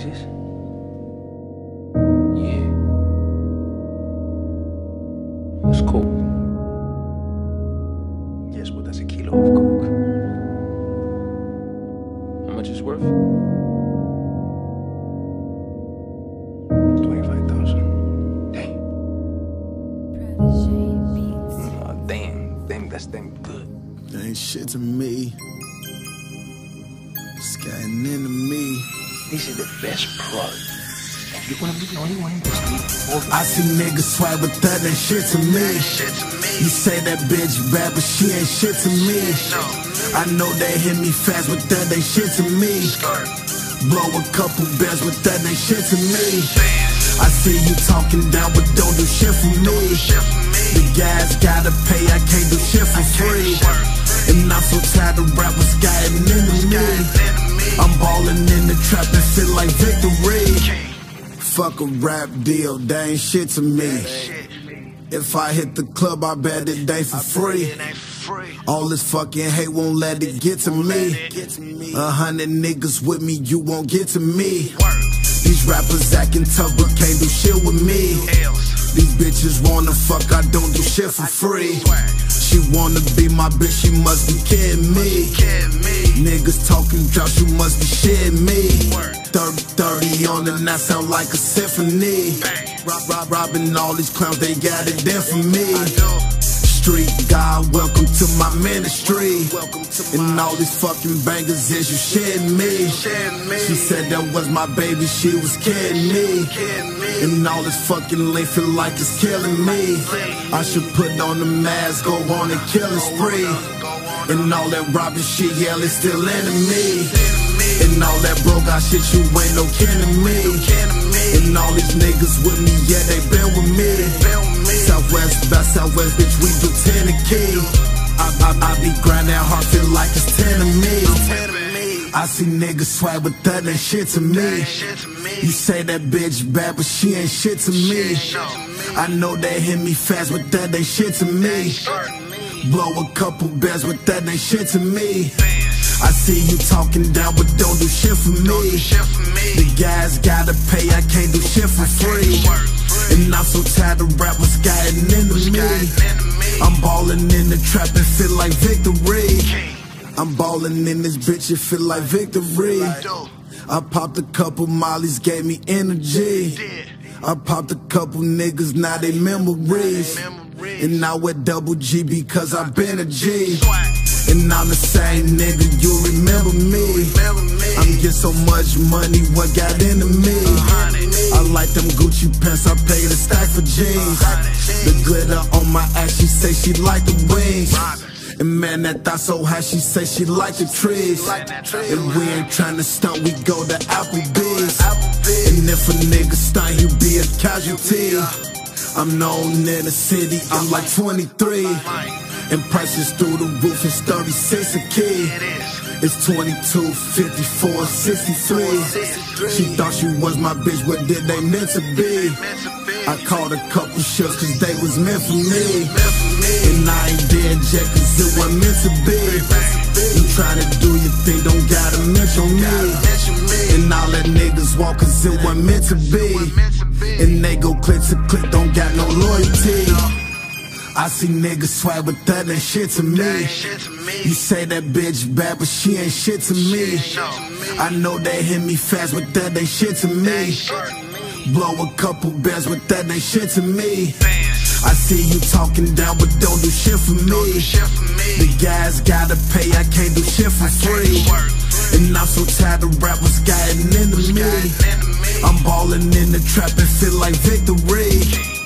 places. Yeah. It's cool. Yes, but that's a kilo of coke. How much is worth? 25,000. Damn. Oh, damn. Damn, that's damn good. That ain't shit to me. It's got an enemy. This is the best product. You wanna be the only one in the street, I see niggas swag, but that ain't shit to me. You say that bitch bad, but she ain't shit to me. I know they hit me fast, but that ain't shit to me. Blow a couple bands, but that ain't shit to me. I see you talking down, but don't do shit for me. The guys gotta pay, I can't do shit for free. And I'm so tired of rappers got an enemy. I'm ballin' in the trap and feel like victory. Fuck a rap deal, that ain't shit to me. If I hit the club, I bet it ain't for free. All this fucking hate won't let it get to me. A hundred niggas with me, you won't get to me. These rappers acting tough, but can't do shit with me. These bitches wanna fuck, I don't do shit for free. She wanna be my bitch, she must be kidding me. Niggas talking drops, you must be shitting me. 30, 30 on and that sound like a symphony. Rob, rob, robbing all these clowns, they got it there for me. Street God, welcome to my ministry. And all these fucking bangers is you shitting me. She said that was my baby, she was kidding me. And all this fucking lean feel like it's killing me. I should put on the mask, go on and a killing spree. And all that robbing shit, yeah, it's still enemy. And all that broke out shit, you ain't no kin to me. And all these niggas with me, yeah, they been with me. Southwest, best Southwest, bitch, we do 10 a key. I, I, I be grinding hard, feel like it's 10 to me. I see niggas swag, but that ain't shit to me. You say that bitch bad, but she ain't shit to me. I know they hit me fast, but that ain't shit to me. Blow a couple bands, but that ain't shit to me. I see you talking down, but don't do shit for me. The guys gotta pay, I can't do shit for free. And I'm so tired of rappers got an enemy. I'm ballin' in the trap and feel like victory. I'm ballin' in this bitch, it feel like victory. I popped a couple mollies, gave me energy. I popped a couple niggas, now they memories. And now with double G because I've been a G. And I'm the same nigga, you remember me. I'm getting so much money, what got into me? I like them Gucci pants, I paid a stack for jeans. The glitter on my ass, she say she like the wings. And man, that thought so high, she say she like the trees. And we ain't tryna stunt, we go to Applebee's. And if a nigga stunt, he be a casualty. I'm known in the city, I'm like 23. And prices through the roof, it's 36 a key. It's 22, 54, 63. She thought she was my bitch, what did they meant to be? I called a couple shots cause they was meant for me. And I ain't dead yet cause it wasn't meant to be. You try to do your thing, don't gotta mention me. And all that niggas walk cause it wasn't meant to be. And they go click to click, don't got no loyalty. I see niggas swag, but that ain't shit to me. You say that bitch bad, but she ain't shit to me. I know they hit me fast, but that ain't shit to me. Blow a couple bands, but that ain't shit to me. I see you talking down, but don't do shit for me. The guys gotta pay, I can't do shit for free. And I'm so tired of rappers got an enemy. I'm ballin' in the trap and feel like victory.